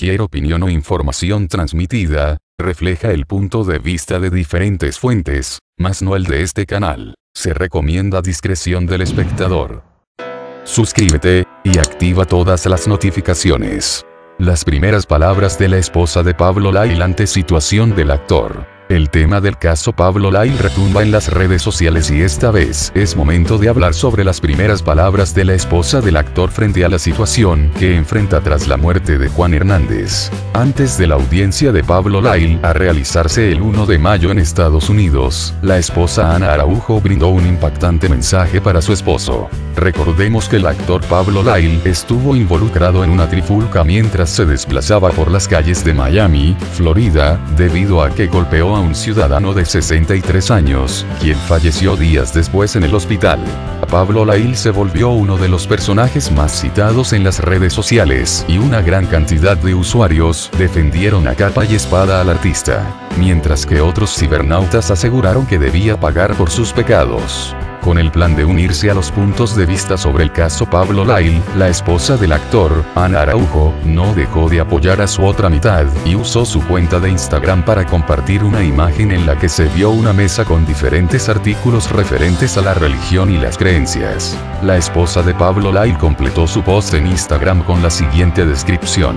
Cualquier opinión o información transmitida, refleja el punto de vista de diferentes fuentes, mas no el de este canal. Se recomienda discreción del espectador. Suscríbete, y activa todas las notificaciones. Las primeras palabras de la esposa de Pablo Lyle ante situación del actor. El tema del caso Pablo Lyle retumba en las redes sociales y esta vez es momento de hablar sobre las primeras palabras de la esposa del actor frente a la situación que enfrenta tras la muerte de Juan Hernández. Antes de la audiencia de Pablo Lyle a realizarse el 1 de mayo en Estados Unidos, la esposa Ana Araujo brindó un impactante mensaje para su esposo. Recordemos que el actor Pablo Lyle estuvo involucrado en una trifulca mientras se desplazaba por las calles de Miami, Florida, debido a que golpeó a un ciudadano de 63 años, quien falleció días después en el hospital. Pablo Lail se volvió uno de los personajes más citados en las redes sociales, y una gran cantidad de usuarios defendieron a capa y espada al artista, mientras que otros cibernautas aseguraron que debía pagar por sus pecados. Con el plan de unirse a los puntos de vista sobre el caso Pablo Lyle, la esposa del actor, Ana Araujo, no dejó de apoyar a su otra mitad, y usó su cuenta de Instagram para compartir una imagen en la que se vio una mesa con diferentes artículos referentes a la religión y las creencias. La esposa de Pablo Lyle completó su post en Instagram con la siguiente descripción.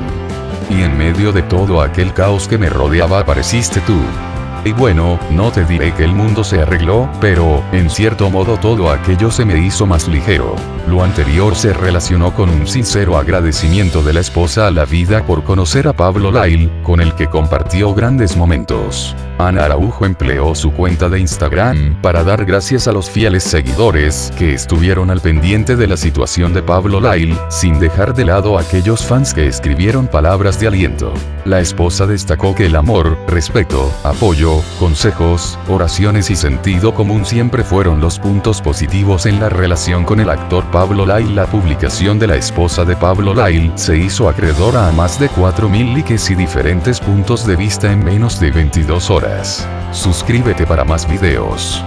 Y en medio de todo aquel caos que me rodeaba apareciste tú. Y bueno, no te diré que el mundo se arregló, pero, en cierto modo todo aquello se me hizo más ligero. Lo anterior se relacionó con un sincero agradecimiento de la esposa a la vida por conocer a Pablo Lyle, con el que compartió grandes momentos. Ana Araujo empleó su cuenta de Instagram para dar gracias a los fieles seguidores que estuvieron al pendiente de la situación de Pablo Lyle, sin dejar de lado a aquellos fans que escribieron palabras de aliento. La esposa destacó que el amor, respeto, apoyo, consejos, oraciones y sentido común siempre fueron los puntos positivos en la relación con el actor Pablo Lyle. La publicación de la esposa de Pablo Lyle se hizo acreedora a más de 4.000 likes y diferentes puntos de vista en menos de 22 horas. Suscríbete para más videos.